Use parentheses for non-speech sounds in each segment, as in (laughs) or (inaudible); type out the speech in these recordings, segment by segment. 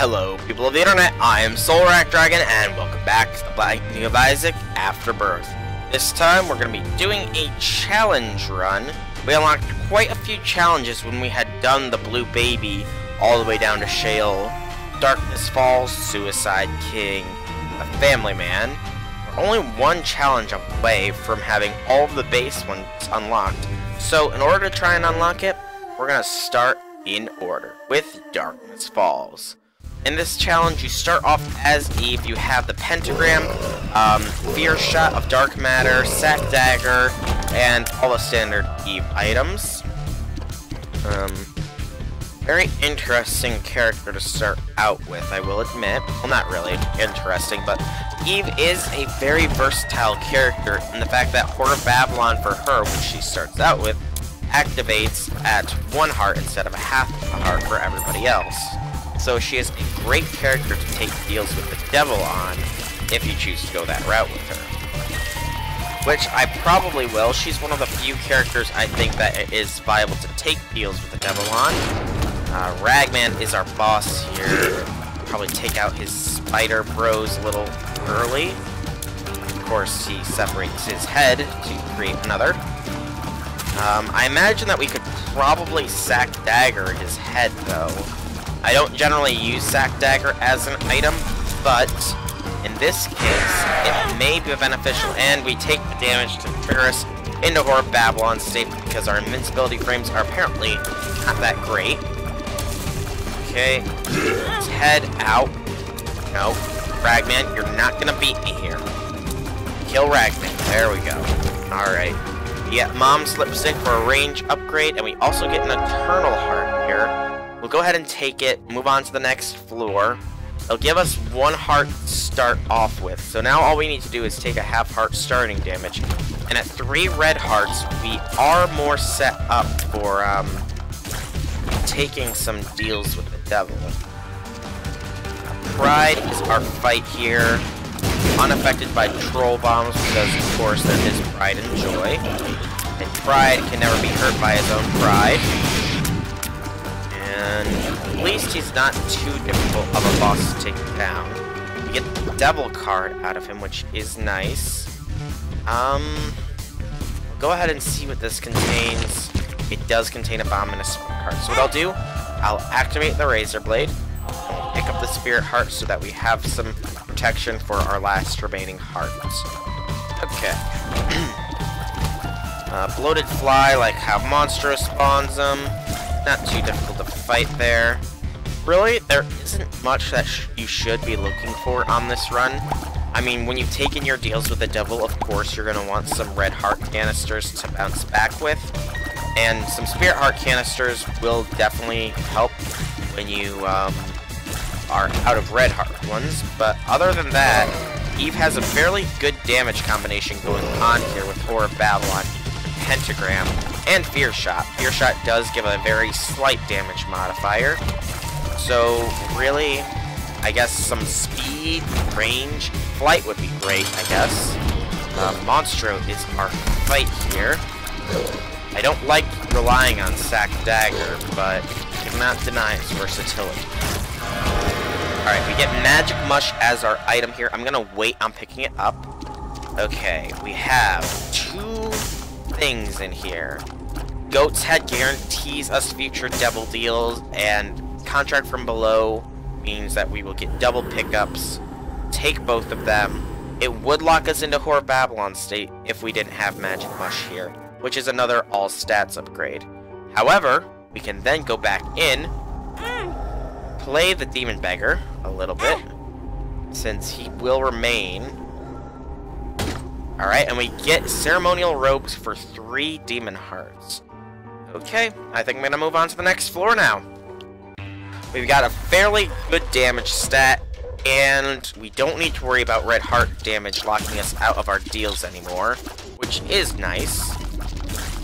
Hello, people of the internet, I am Solrac Dragon, and welcome back to the Binding of Isaac Afterbirth. This time, we're going to be doing a challenge run. We unlocked quite a few challenges when we had done the Blue Baby all the way down to Sheol, Darkness Falls, Suicide King, a Family Man. We're only one challenge away from having all of the base ones unlocked. So, in order to try and unlock it, we're going to start in order with Darkness Falls. In this challenge, you start off as Eve. You have the pentagram, um, fear shot of dark matter, sack dagger, and all the standard Eve items. Um, very interesting character to start out with, I will admit. Well, not really interesting, but Eve is a very versatile character in the fact that Whore of Babylon for her, which she starts out with, activates at one heart instead of a half a heart for everybody else. So she is a great character to take deals with the devil on, if you choose to go that route with her. Which I probably will. She's one of the few characters I think that is viable to take deals with the devil on. Uh, Ragman is our boss here. Probably take out his spider bros a little early. Of course, he separates his head to create another. Um, I imagine that we could probably sack dagger his head, though. I don't generally use sack dagger as an item, but in this case, it may be beneficial, and we take the damage to us into Whore of Babylon state because our invincibility frames are apparently not that great. Okay, let's head out. No, Ragman, you're not gonna beat me here. Kill Ragman. There we go. Alright. We get Mom's Lipstick for a range upgrade, and we also get an Eternal Heart here. We'll go ahead and take it, move on to the next floor. It'll give us one heart to start off with. So now all we need to do is take a half heart starting damage. And at three red hearts, we are more set up for um, taking some deals with the devil. Pride is our fight here unaffected by troll bombs because, of course, there is pride and joy. And pride can never be hurt by his own pride. And at least he's not too difficult of a boss to take down. We get the devil card out of him, which is nice. Um, go ahead and see what this contains. It does contain a bomb and a spirit heart. So what I'll do, I'll activate the razor blade. Pick up the spirit heart so that we have some protection for our last remaining hearts. Okay. (clears throat) uh, bloated fly, like how Monstro spawns them. Not too difficult to fight there. Really, there isn't much that sh you should be looking for on this run. I mean, when you've taken your deals with the devil, of course, you're going to want some red heart canisters to bounce back with. And some spirit heart canisters will definitely help when you um, are out of red heart ones, but other than that, Eve has a fairly good damage combination going on here with Whore of Babylon, Pentagram, and Fear Shot. Fear Shot does give a very slight damage modifier, so really, I guess some speed, range, flight would be great, I guess. Uh, Monstro is our fight here. I don't like relying on Sack Dagger, but cannot deny its versatility. Alright, we get Magic Mush as our item here. I'm gonna wait on picking it up. Okay, we have two things in here. Goat's Head guarantees us future double deals, and Contract from Below means that we will get double pickups. Take both of them. It would lock us into Whore Babylon state if we didn't have Magic Mush here, which is another all stats upgrade. However, we can then go back in, play the Demon Beggar a little bit, since he will remain. Alright, and we get Ceremonial Robes for three Demon Hearts. Okay, I think I'm to move on to the next floor now. We've got a fairly good damage stat, and we don't need to worry about red heart damage locking us out of our deals anymore, which is nice.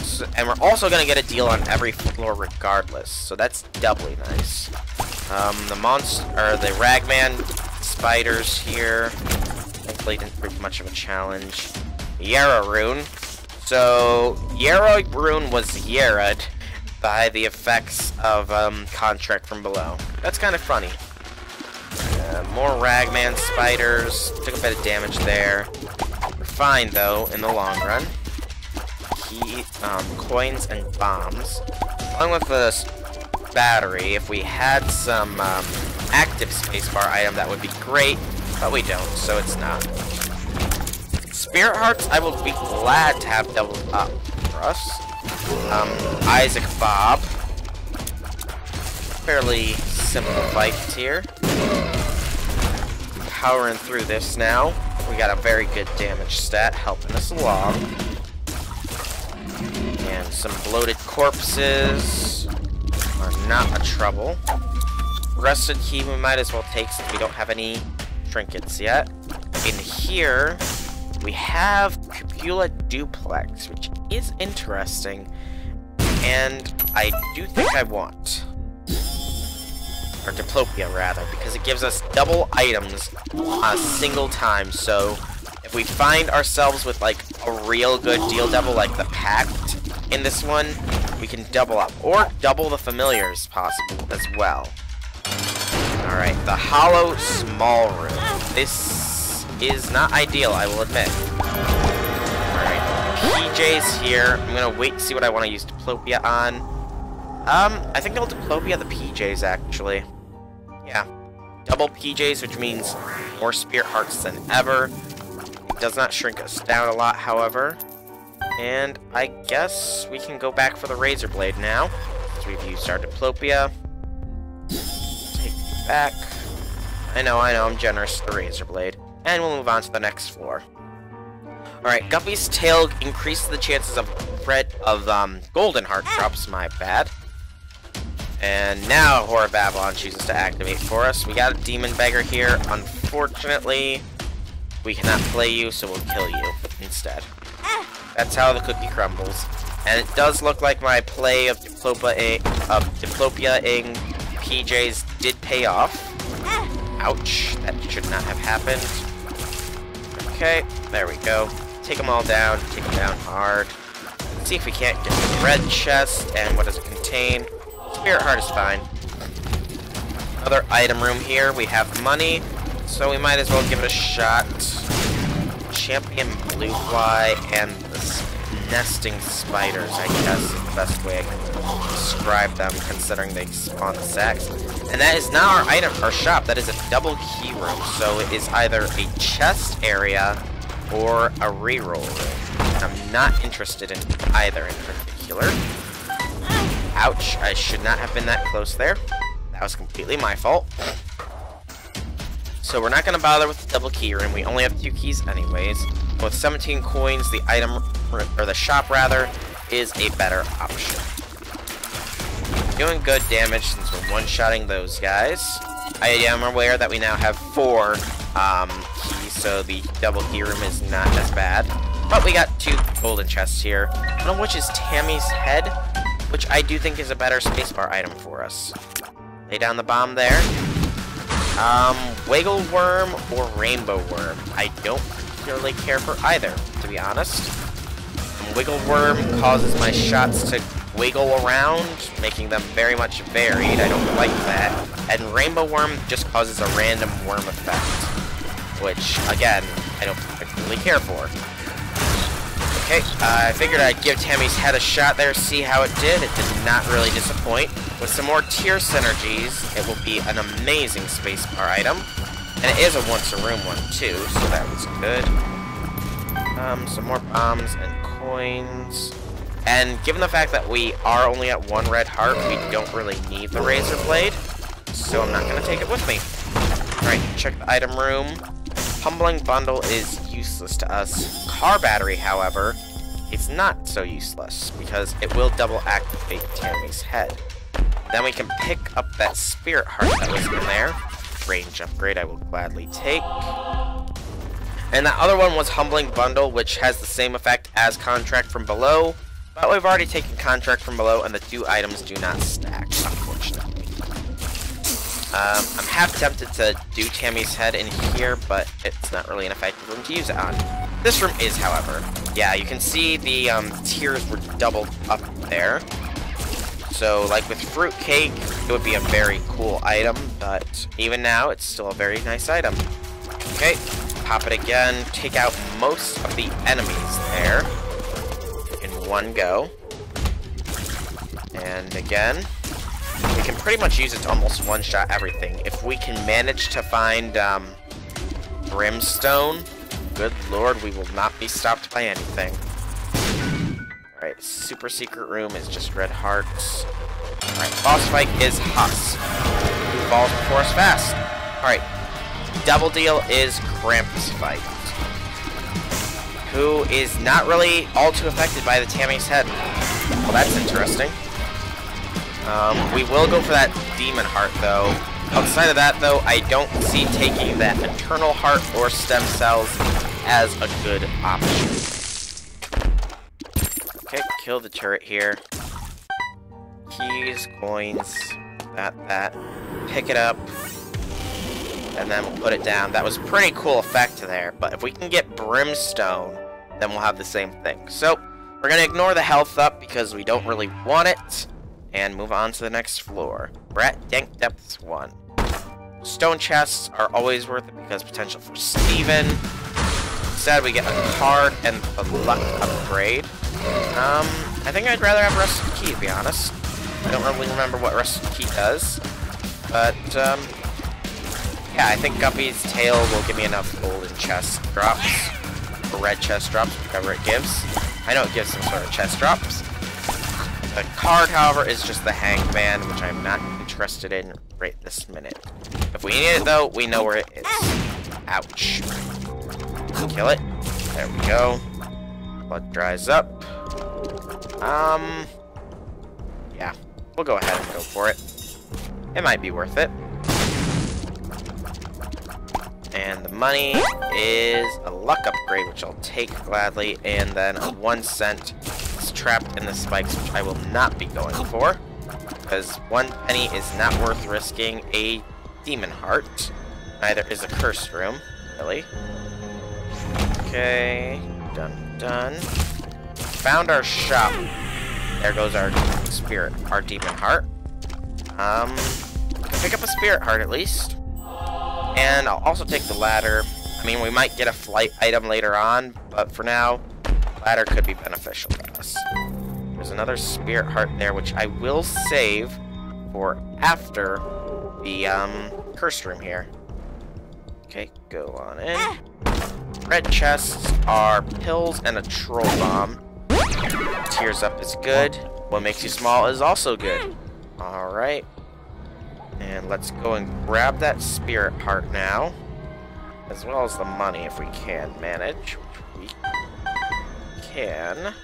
So, and we're also to get a deal on every floor regardless, so that's doubly nice. Um, the monster, or the Ragman spiders here, thankfully didn't prove much of a challenge. Yara Rune. So, Yara Rune was Yara'd by the effects of um, Contract from Below. That's kind of funny. Uh, more Ragman spiders. Took a bit of damage there. We're fine, though, in the long run. Key, um, coins and bombs. Along with the battery, if we had some um, active spacebar item, that would be great, but we don't, so it's not. Spirit Hearts, I will be glad to have doubled up for us. Um, Isaac Bob. Fairly simple fight here. Powering through this now. We got a very good damage stat helping us along. And some bloated corpses are not a trouble. Rusted key we might as well take since we don't have any trinkets yet. In here, we have Cupula Duplex, which is interesting, and I do think I want. Or Diplopia, rather, because it gives us double items a single time, so if we find ourselves with, like, a real good deal double, like the Pact in this one, we can double up, or double the Familiars, possible, as well. Alright, the Hollow Small Room. This is not ideal, I will admit. PJ's here. I'm gonna wait to see what I want to use Diplopia on. Um, I think I'll Diplopia the PJs, actually. Yeah. Double PJs, which means more Spirit Hearts than ever. It does not shrink us down a lot, however. And I guess we can go back for the Razor Blade now. So we've used our Diplopia. Take it back. I know, I know, I'm generous the Razor Blade and we'll move on to the next floor. Alright, Guppy's tail increases the chances of red of um golden heart drops, my bad. And now Whore of Babylon chooses to activate for us. We got a demon beggar here. Unfortunately, we cannot play you, so we'll kill you instead. That's how the cookie crumbles. And it does look like my play of Diplopia, of Diplopia-ing PJs did pay off. Ouch, that should not have happened. Okay, there we go. Take them all down, take them down hard. See if we can't get the red chest, and what does it contain? Spirit Heart is fine. Another item room here, we have money, so we might as well give it a shot. Champion Blue Fly and the nesting spiders, I guess is the best way I can describe them, considering they spawn the sacks. And that is not our item, our shop, that is a double key room, so it is either a chest area or a reroll room. I'm not interested in either in particular. Ouch, I should not have been that close there. That was completely my fault. So we're not going to bother with the double key room, we only have two keys anyways. With 17 coins, the item, or the shop rather, is a better option. Doing good damage since we're one-shotting those guys. I am aware that we now have four um, keys, so the double key room is not as bad. But we got two golden chests here, one of which is Tammy's head, which I do think is a better spacebar item for us. Lay down the bomb there. Um, Wiggle Worm or Rainbow Worm. I don't particularly care for either, to be honest. Wiggle Worm causes my shots to wiggle around, making them very much varied. I don't like that. And Rainbow Worm just causes a random worm effect, which, again, I don't particularly care for. Okay, uh, I figured I'd give Tammy's head a shot there, see how it did. It did not really disappoint. With some more tear synergies, it will be an amazing spacebar item. And it is a once-a-room one, too, so that was good. Um, some more bombs and coins. And given the fact that we are only at one red heart, we don't really need the Razor Blade. So I'm not going to take it with me. Alright, check the item room. Humbling Bundle is useless to us. Car Battery, however, is not so useless, because it will double activate Tammy's head. Then we can pick up that Spirit Heart that was in there range upgrade I will gladly take. And that other one was Humbling Bundle, which has the same effect as Contract from Below, but we've already taken Contract from Below, and the two items do not stack, unfortunately. Um, I'm half tempted to do Tammy's head in here, but it's not really an effective room to use it on. This room is, however. Yeah, you can see the um, tears were doubled up there. So, like with fruitcake, it would be a very cool item, but even now, it's still a very nice item. Okay, pop it again, take out most of the enemies there in one go. And again, we can pretty much use it to almost one-shot everything. If we can manage to find um, Brimstone, good lord, we will not be stopped by anything. Alright, super secret room is just red hearts. Alright, boss fight is Huss. Who falls before us fast? Alright, double deal is Krampus fight. Who is not really all too affected by the Tammy's head. Well, that's interesting. Um, we will go for that Demon Heart, though. Outside of that, though, I don't see taking that Eternal Heart or Stem Cells as a good option. Okay, kill the turret here. Keys, coins, that, that. Pick it up. And then we'll put it down. That was pretty cool effect there. But if we can get Brimstone, then we'll have the same thing. So, we're to ignore the health up because we don't really want it. And move on to the next floor. We're at Dank Depths 1. Stone chests are always worth it because potential for Steven. Instead, we get a card and a luck upgrade. Um, I think I'd rather have Rusted Key, to be honest. I don't really remember what Rusted Key does. But, um, yeah, I think Guppy's tail will give me enough golden chest drops. Or red chest drops, whatever it gives. I know it gives some sort of chest drops. The card, however, is just the Hangman, which I'm not interested in right this minute. If we need it, though, we know where it is. Ouch. Kill it. There we go. Blood dries up. Um, yeah, we'll go ahead and go for it. It might be worth it. And the money is a luck upgrade, which I'll take gladly, and then a one cent is trapped in the spikes, which I will not be going for, because one penny is not worth risking a demon heart. Neither is a cursed room, really. Okay, done, done found our shop. There goes our spirit, our demon heart. Um, pick up a spirit heart at least. And I'll also take the ladder. I mean, we might get a flight item later on, but for now, ladder could be beneficial to us. There's another spirit heart there, which I will save for after the um, cursed room here. Okay, go on in. Red chests are pills and a troll bomb. Tears up is good. What makes you small is also good. Alright. And let's go and grab that spirit heart now. As well as the money if we can manage. We can.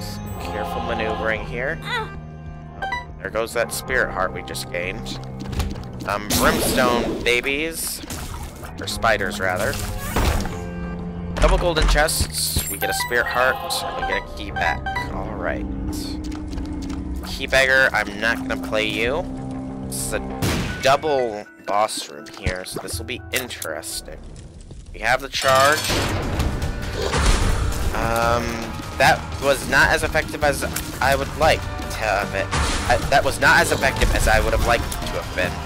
Some careful maneuvering here. Oh, there goes that spirit heart we just gained. Um, brimstone babies. Or spiders, rather. Double golden chests, we get a spirit heart, and we get a key back. Alright. Key Beggar, I'm not gonna play you. This is a double boss room here, so this will be interesting. We have the charge. Um, that was not as effective as I would like to have it. I, that was not as effective as I would have liked to have been.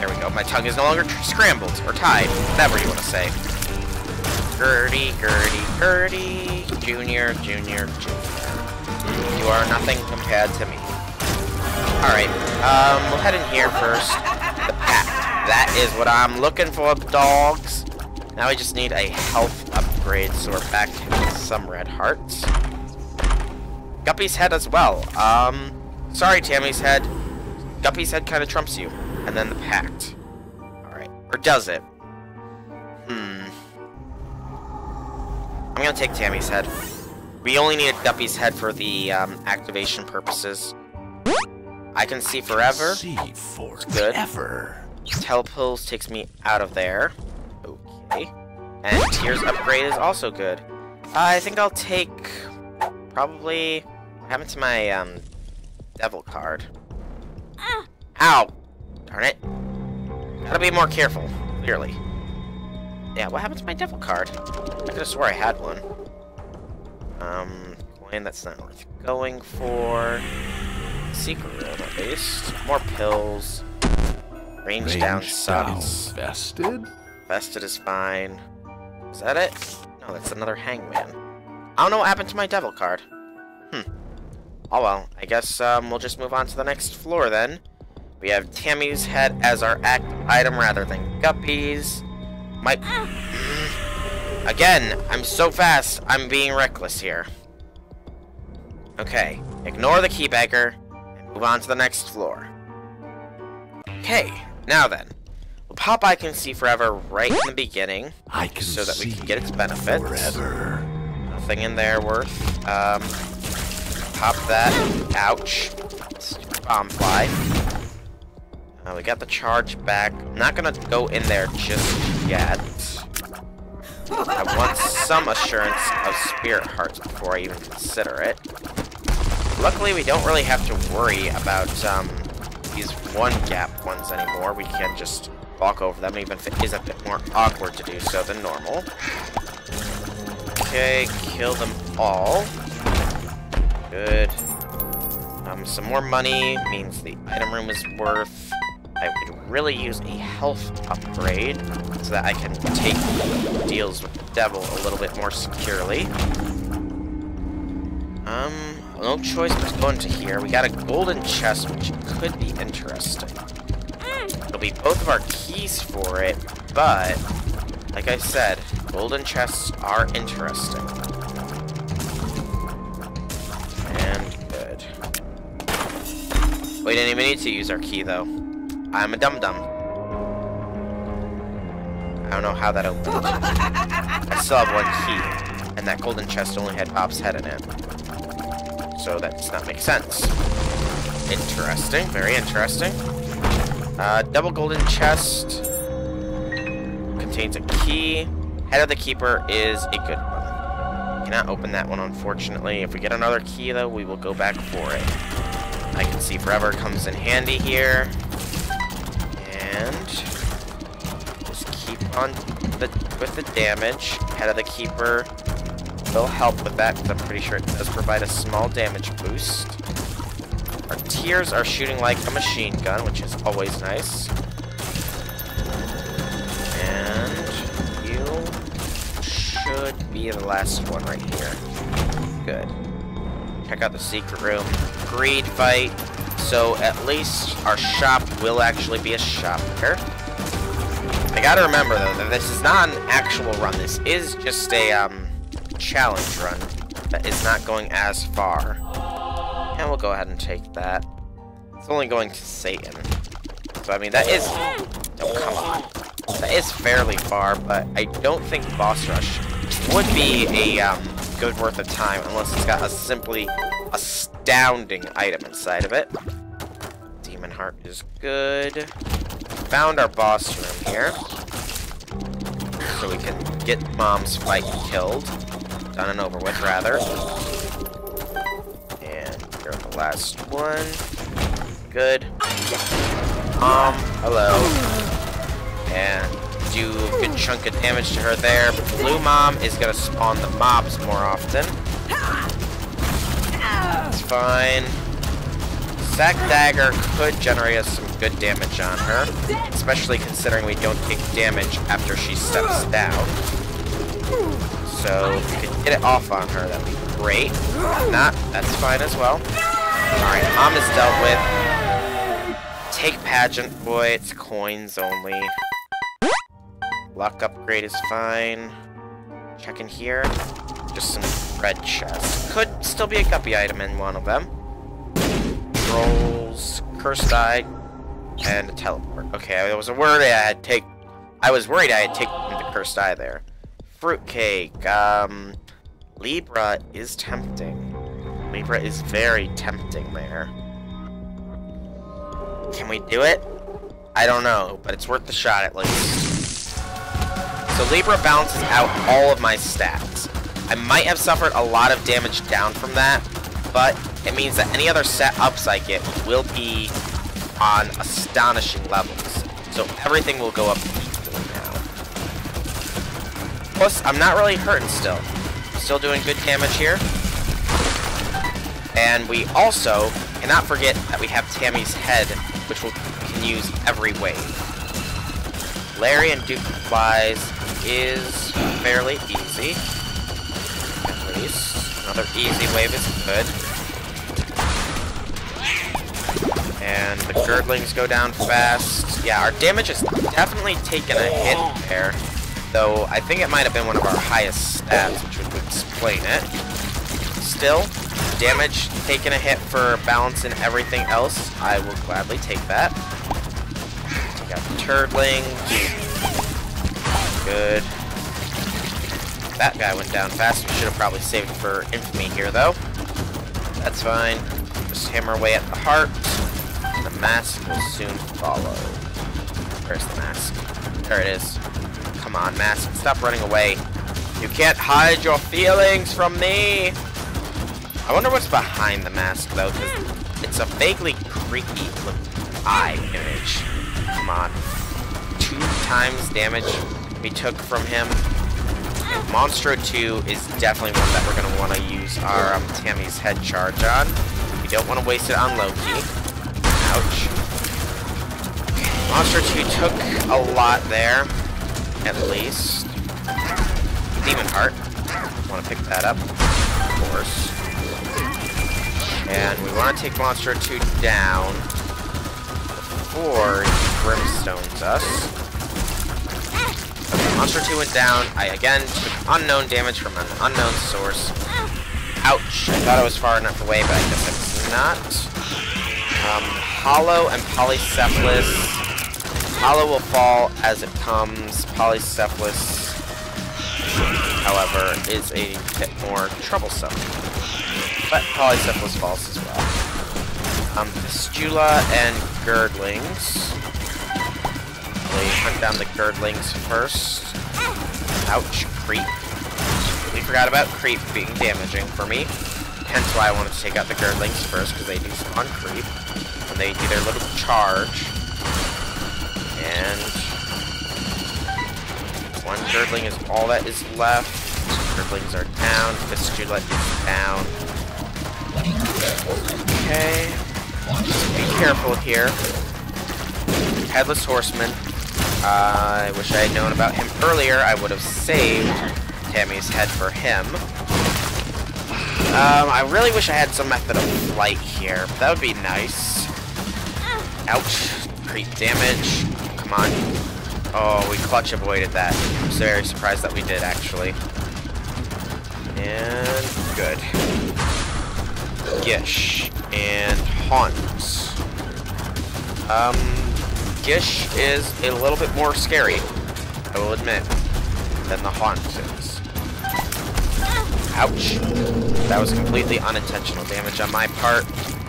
There we go. My tongue is no longer scrambled, or tied, whatever you want to say. Gurdy, Gurdy, Gurdy, Junior, Junior, Junior. You are nothing compared to me. Alright, um, we'll head in here first. The pack. That is what I'm looking for, dogs. Now we just need a health upgrade, so we're back to some red hearts. Guppy's head as well. Um, sorry, Tammy's head. Guppy's head kind of trumps you. And then the pact. Alright. Or does it? Hmm. I'm gonna take Tammy's head. We only need a Guppy's head for the um, activation purposes. I can see forever. See forever. Good. Telepills takes me out of there. Okay. And Tears upgrade is also good. Uh, I think I'll take probably what happened to my um devil card. Ah. Ow! Darn it. Gotta be more careful, clearly. Yeah, what happened to my devil card? I could have swore I had one. Um, coin, that's not worth going for secret room at least. More pills. Range, Range down sucks. Vested? Vested is fine. Is that it? No, that's another hangman. I don't know what happened to my devil card. Hmm. Oh well, I guess um, we'll just move on to the next floor then. We have Tammy's head as our act item rather than Guppy's. My... Again, I'm so fast, I'm being reckless here. Okay, ignore the Key Beggar and move on to the next floor. Okay, now then. We'll pop I Can See Forever right in the beginning, I can so that we can get its benefits. forever. Nothing in there worth. Um, pop that. Ouch. Bomb fly. We got the charge back. I'm not gonna go in there just yet. I want some assurance of spirit hearts before I even consider it. Luckily, we don't really have to worry about um, these one gap ones anymore. We can just walk over them, even if it is a bit more awkward to do so than normal. Okay, kill them all. Good. Um, some more money means the item room is worth. I would really use a health upgrade so that I can take deals with the devil a little bit more securely. Um, no choice but to go into here. We got a golden chest, which could be interesting. It'll be both of our keys for it, but like I said, golden chests are interesting. And good. We didn't even need to use our key though. I'm a dum-dum. I don't know how that opened. I still have one key, and that golden chest only had Pop's head in it. So that does not make sense. Interesting, very interesting. Uh, double golden chest contains a key. Head of the Keeper is a good one. Cannot open that one, unfortunately. If we get another key, though, we will go back for it. I can see Forever comes in handy here. And just keep on the, with the damage. Head of the Keeper will help with that, because I'm pretty sure it does provide a small damage boost. Our tears are shooting like a machine gun, which is always nice. And you should be the last one right here. Good. Check out the secret room. Greed fight. So at least our shop will actually be a shop here. I gotta remember though that this is not an actual run. This is just a um, challenge run that is not going as far. And we'll go ahead and take that. It's only going to Satan. So I mean that is oh come on. That is fairly far, but I don't think boss rush would be a um, good worth of time unless it's got a simply astounding item inside of it. Demon heart is good. Found our boss room here. So we can get mom's fight killed. Done and over with, rather. And you're the last one. Good. Um, hello. And do a good chunk of damage to her there. Blue Mom is gonna spawn the mobs more often. It's fine. Sack Dagger could generate us some good damage on her, especially considering we don't take damage after she steps down. So, if we could get it off on her, that'd be great. If not, that's fine as well. Alright, Mom is dealt with. Take Pageant Boy, it's coins only. Luck upgrade is fine. Check in here. Just some red chests. Could still be a guppy item in one of them. Rolls, cursed eye, and a teleport. Okay, I was worried I had take. I was worried I had taken the cursed eye there. Fruitcake. Um, Libra is tempting. Libra is very tempting there. Can we do it? I don't know, but it's worth the shot at least. So Libra balances out all of my stats. I might have suffered a lot of damage down from that, but it means that any other set ups I get will be on astonishing levels. So everything will go up equally now. Plus, I'm not really hurting still. Still doing good damage here. And we also cannot forget that we have Tammy's head, which we can use every wave. Larry and Duke Flies is fairly easy. At least. Another easy wave is good. And the Gurglings go down fast. Yeah, our damage has definitely taken a hit there. Though, I think it might have been one of our highest stats, which would explain it. Still, damage taking a hit for balance and everything else, I will gladly take that. Take out the Turdling. Good. That guy went down fast. We should have probably saved for Infamy here, though. That's fine. Just hammer away at the heart. Mask will soon follow. Where's the mask? There it is. Come on, mask. Stop running away. You can't hide your feelings from me. I wonder what's behind the mask, though, because it's a vaguely creepy eye image. Come on. Two times damage we took from him. And Monstro 2 is definitely one that we're going to want to use our um, Tammy's head charge on. We don't want to waste it on Loki. Monstro 2 took a lot there, at least. Demon Heart. Want to pick that up, of course. And we want to take Monstro 2 down before he brimstones us. Okay, Monstro 2 went down. I again took unknown damage from an unknown source. Ouch. I thought I was far enough away, but I guess I was not. Um, Hollow and Polycephalus. Hollow will fall as it comes. Polycephalus, however, is a bit more troublesome. But Polycephalus falls as well. Um, Fistula and Gurglings. We hunt down the Gurglings first. Ouch, Creep. We forgot about Creep being damaging for me. Hence why I wanted to take out the Gurglings first, because they do spawn Creep. And they do their little charge. And... One Gurgling is all that is left. Gurglings are down. Fistula is down. Okay. Be careful here. Headless Horseman. Uh, I wish I had known about him earlier. I would have saved Tammy's head for him. Um, I really wish I had some method of flight here. That would be nice. Ouch. Creep damage. Come on. Oh, we clutch avoided that. I'm very surprised that we did, actually. And good. Gish and Haunt. Um, Gish is a little bit more scary, I will admit, than the Haunt is. Ouch. That was completely unintentional damage on my part.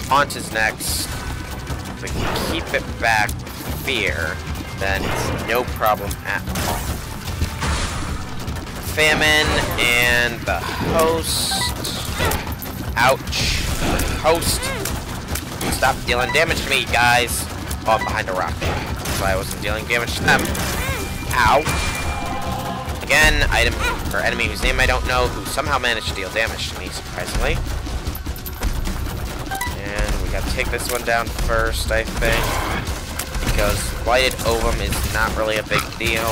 Haunt is next. Keep it back fear, then it's no problem at all. Famine and the host. Ouch. Host. Stop dealing damage to me, guys. Oh, I'm behind a rock. So I wasn't dealing damage to them. Ow. Again, item or enemy whose name I don't know, who somehow managed to deal damage to me, surprisingly. And we gotta take this one down first, I think. Because Blighted Ovum is not really a big deal.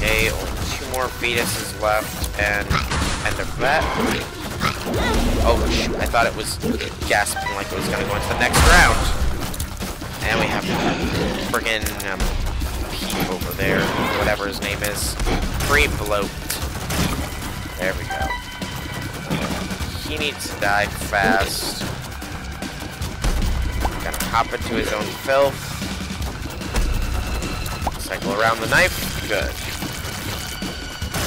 Okay, two more fetuses left, and end of that. Oh, shoot, I thought it was gasping like it was gonna go into the next round. And we have friggin' um, Pete over there, whatever his name is. Free bloat. There we go. He needs to die fast. Hop into his own filth. Cycle around the knife. Good.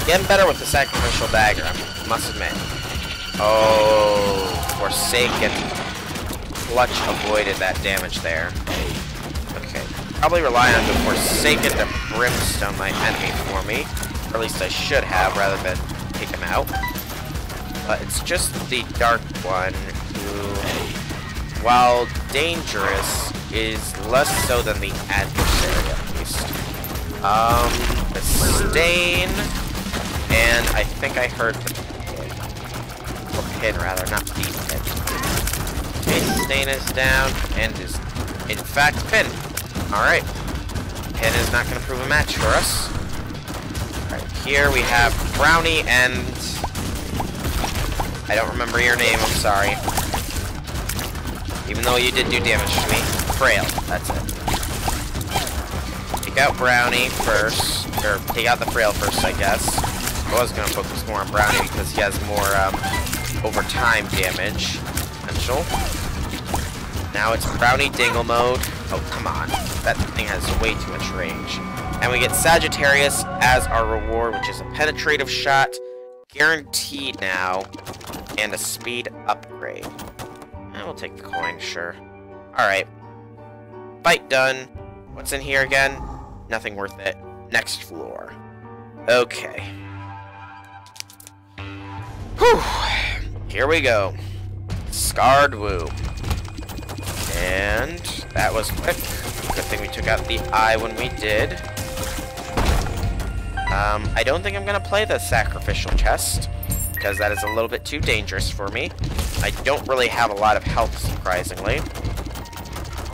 Getting better with the sacrificial dagger, I must admit. Oh, Forsaken. Clutch avoided that damage there. Okay. Probably rely on the Forsaken to Brimstone my enemy for me. Or at least I should have, rather than take him out. But it's just the Dark One who, while dangerous, is less so than the adversary, at least. Um, the Stain, and I think I heard the pin, Pin rather, not the pin. Okay, Stain is down, and is, in fact, pin. Alright. Pin is not going to prove a match for us. Alright, here we have Brownie and... I don't remember your name, I'm sorry. Even though you did do damage to me. Frail, that's it. Take out Brownie first, or take out the Frail first, I guess. I was gonna focus more on Brownie because he has more, um, over time damage potential. Now it's Brownie Dingle mode. Oh, come on. That thing has way too much range. And we get Sagittarius as our reward, which is a penetrative shot, guaranteed now, and a speed upgrade. I will take the coin, sure. Alright. Fight done. What's in here again? Nothing worth it. Next floor. Okay. Whew. Here we go. Scarred Womb. And that was quick. Good thing we took out the eye when we did. Um, I don't think I'm to play the sacrificial chest because that is a little bit too dangerous for me. I don't really have a lot of health, surprisingly.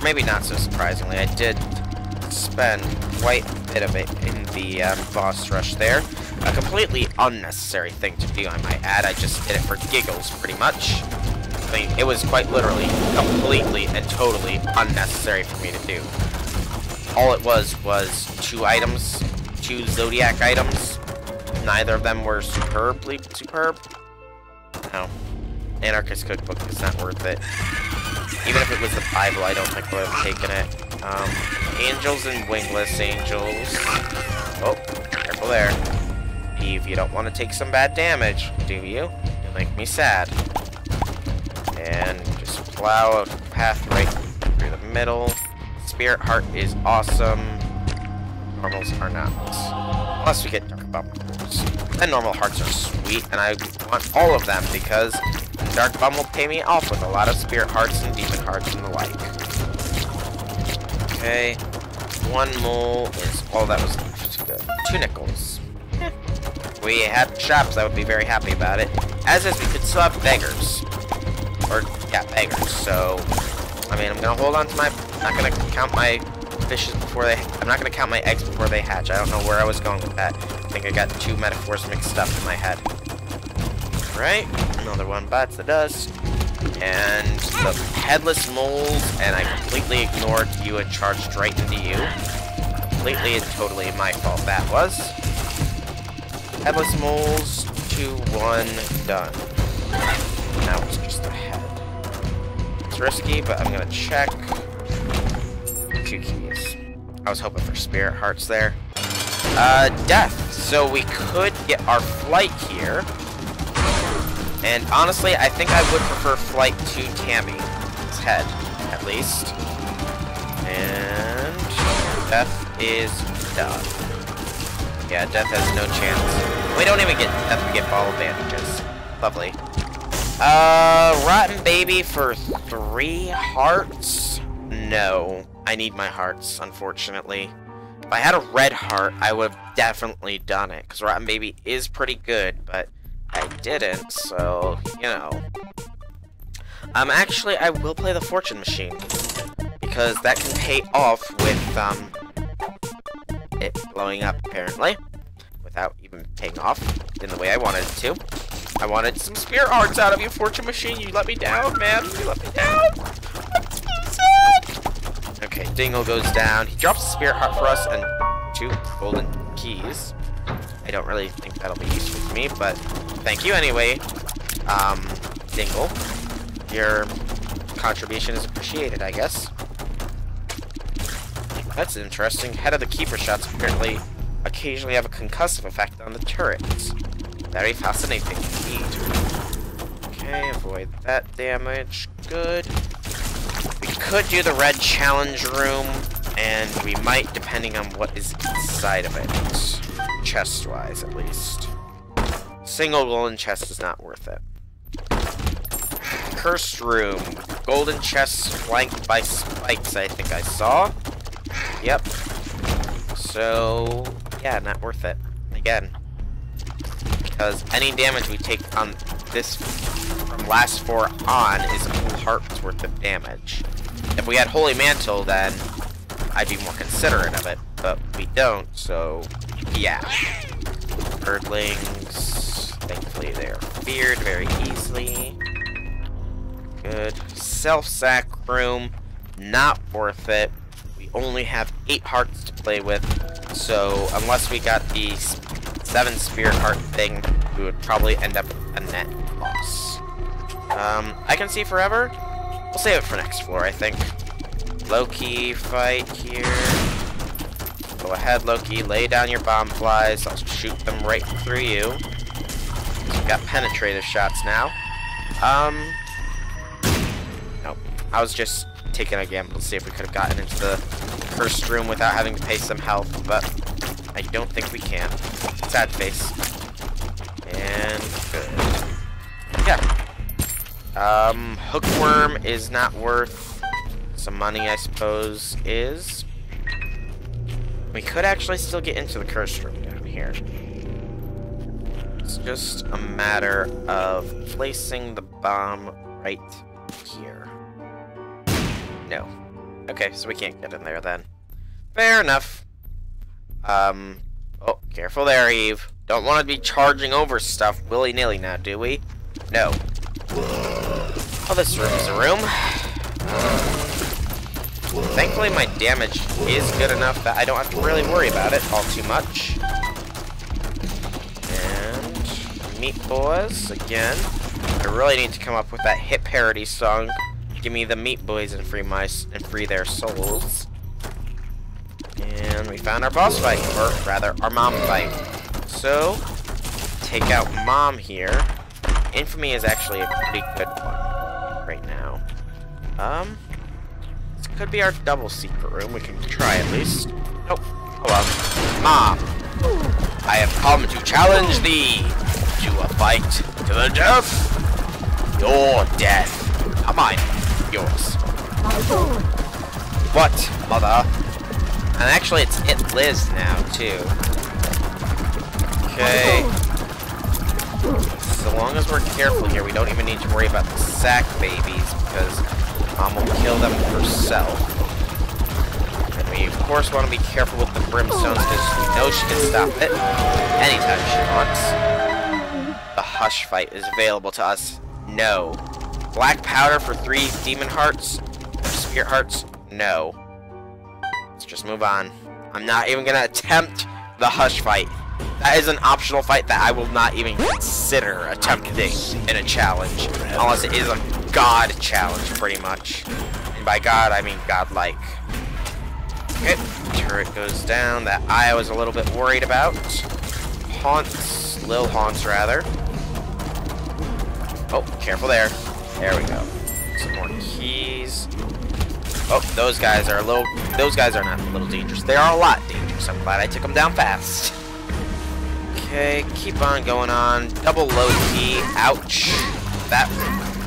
Maybe not so surprisingly. I did spend quite a bit of it in the um, boss rush there. A completely unnecessary thing to do, I might add. I just did it for giggles, pretty much. I mean, it was quite literally, completely, and totally unnecessary for me to do. All it was was two items, two Zodiac items, neither of them were superbly superb. No. Anarchist Cookbook is not worth it. Even if it was the Bible, I don't think I would have taken it. Um, angels and wingless angels. Oh, careful there. Eve, you don't want to take some bad damage, do you? You make me sad. And just plow a path right through the middle. Spirit Heart is awesome. Normals are not. Plus we get Dark Bum. And normal hearts are sweet, and I want all of them because Dark Bum will pay me off with a lot of Spirit Hearts and Demon Hearts and the like. Okay, one mole is all that was left. Good. Two nickels. (laughs) We had shops, I would be very happy about it. As is, we could still have beggars. Or, yeah, beggars, so... I mean, I'm gonna hold on to my... I'm not gonna count my fishes before they... I'm not gonna count my eggs before they hatch. I don't know where I was going with that. I think I got two metaphors mixed up in my head. Right? Another one bites the dust. And the headless moles, and I completely ignored you and charged right into you. Completely and totally my fault that was. Headless moles, two, one, done. Now it's just a head. It's risky, but I'm gonna check. Two keys. I was hoping for spirit hearts there. Uh, death. So we could get our flight here. And honestly, I think I would prefer flight to Tammy's head, at least. And death is done. Yeah, death has no chance. We don't even get death we get ball bandages. Lovely. Uh, rotten baby for three hearts? No. I need my hearts, unfortunately. If I had a red heart, I would have definitely done it, because Rotten Baby is pretty good, but I didn't, so, you know. Um, actually, I will play the Fortune Machine, because that can pay off with, um, it blowing up, apparently, without even paying off in the way I wanted it to. I wanted some spear arts out of you, Fortune Machine. You let me down, man. You let me down. Okay, Dingle goes down. He drops a spirit heart for us and two golden keys. I don't really think that'll be useful for me, but thank you anyway, um, Dingle. Your contribution is appreciated, I guess. That's interesting. Head of the Keeper shots apparently occasionally have a concussive effect on the turrets. Very fascinating indeed. Okay, avoid that damage. Good. Could do the red challenge room, and we might, depending on what is inside of it. Chest-wise, at least. Single golden chest is not worth it. Cursed room. Golden chest flanked by spikes, I think I saw. Yep. So, yeah, not worth it. Again. because any damage we take on this from last four on is a full heart's worth of damage. If we had Holy Mantle, then I'd be more considerate of it, but we don't, so yeah. Birdlings, thankfully they're feared very easily. Good. Self-sack room, not worth it. We only have eight hearts to play with, so unless we got the seven spirit heart thing, we would probably end up a net loss. Um, I can see forever. We'll save it for next floor, I think. Loki fight here. Go ahead, Loki. Lay down your bomb flies. I'll shoot them right through you. So got penetrative shots now. Um, nope. I was just taking a gamble to see if we could have gotten into the first room without having to pay some health, but I don't think we can. Sad face. Um, hookworm is not worth some money, I suppose, is. We could actually still get into the cursed room down here. It's just a matter of placing the bomb right here. No. Okay, so we can't get in there then. Fair enough. Um, oh, careful there, Eve. Don't want to be charging over stuff willy-nilly now, do we? No. Oh, this room is a room. Thankfully, my damage is good enough that I don't have to really worry about it all too much. And Meat Boys, again. I really need to come up with that hit parody song. Give me the Meat Boys and free my and free their souls. And we found our boss fight, or rather, our mom fight. So, take out mom here. Infamy is actually a pretty good one right now. Um, this could be our double secret room. We can try at least. Nope. Oh well. Mom, I have come to challenge thee to a fight to the death. Your death. Not mine. Yours. What, mother? And actually, it's it Liz now too. Okay. So long as we're careful here, we don't even need to worry about the sack babies because Mom will kill them herself. And we, of course, want to be careful with the brimstones because we know she can stop it anytime she wants. The Hush fight is available to us. No. Black powder for three demon hearts? Spirit hearts? No. Let's just move on. I'm not even going to attempt the Hush fight. That is an optional fight that I will not even consider attempting in a challenge. Unless it is a god challenge, pretty much. And by god, I mean godlike. Okay, turret goes down. That I was a little bit worried about. Haunts, Lil Haunts, rather. Oh, careful there. There we go. Some more keys. Oh, those guys are a little... Those guys are not a little dangerous. They are a lot dangerous. I'm glad I took them down fast. (laughs) Okay, keep on going on. Double low key. Ouch. That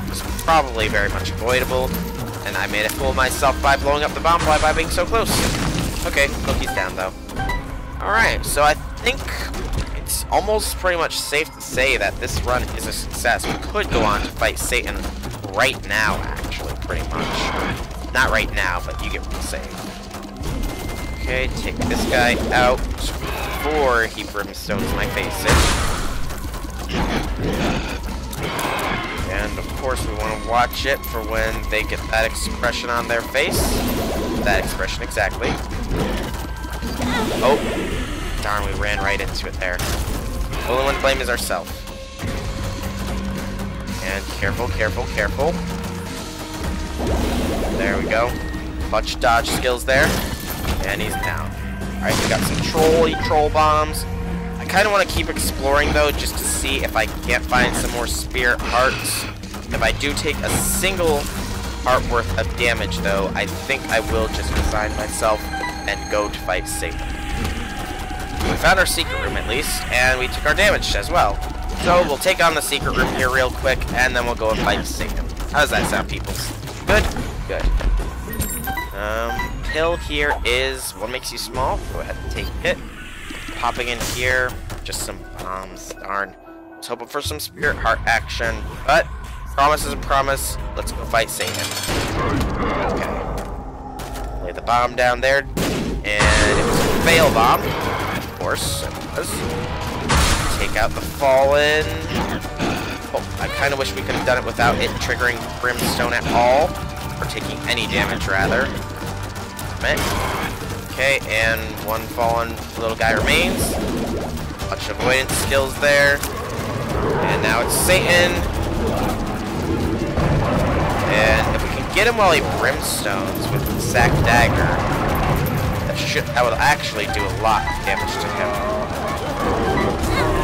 was probably very much avoidable. And I made a fool of myself by blowing up the bomb fly by being so close. Okay, Loki's down though. Alright, so I think it's almost pretty much safe to say that this run is a success. We could go on to fight Satan right now, actually, pretty much. Not right now, but you get what I'm saying. Okay, take this guy out before he brimstones my face in. And of course we want to watch it for when they get that expression on their face. That expression, exactly. Oh, darn, we ran right into it there. Only one to blame is ourselves. And careful, careful, careful. There we go. Clutch dodge skills there. And he's down. Alright, we got some trolly troll bombs. I kind of want to keep exploring, though, just to see if I can't find some more spirit hearts. If I do take a single heart worth of damage, though, I think I will just resign myself and go to fight Satan. We found our secret room, at least, and we took our damage as well. So, we'll take on the secret room here real quick, and then we'll go and fight Satan. How does that sound, peoples? Good? Good. Um, pill here is what makes you small. Go ahead and take it. Popping in here, just some bombs. Darn. was hoping for some Spirit Heart action, but promise is a promise. Let's go fight Satan. Okay. Lay the bomb down there, and it was a fail bomb. Of course, it was. Take out the Fallen. Oh, I kind of wish we could have done it without it triggering Brimstone at all. Or taking any damage, rather. Okay, and one fallen little guy remains. Of avoidance skills there. And now it's Satan. And if we can get him while he brimstones with the Sack Dagger, that should that will actually do a lot of damage to him.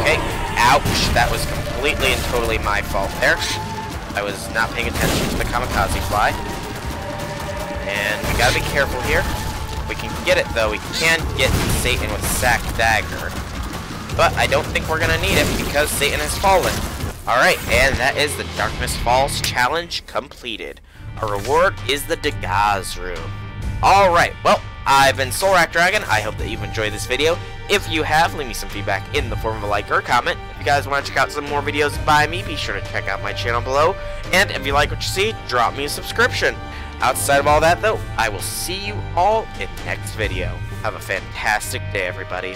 Okay, ouch. That was completely and totally my fault there. I was not paying attention to the kamikaze fly. And we gotta be careful here. We can get it though. We can get Satan with Sack Dagger. But I don't think we're gonna need it because Satan has fallen. Alright, and that is the Darkness Falls challenge completed. Our reward is the Dagaz room. Alright, well, I've been Solrac Dragon. I hope that you've enjoyed this video. If you have, leave me some feedback in the form of a like or a comment. If you guys want to check out some more videos by me, be sure to check out my channel below. And if you like what you see, drop me a subscription. Outside of all that, though, I will see you all in next video. Have a fantastic day, everybody.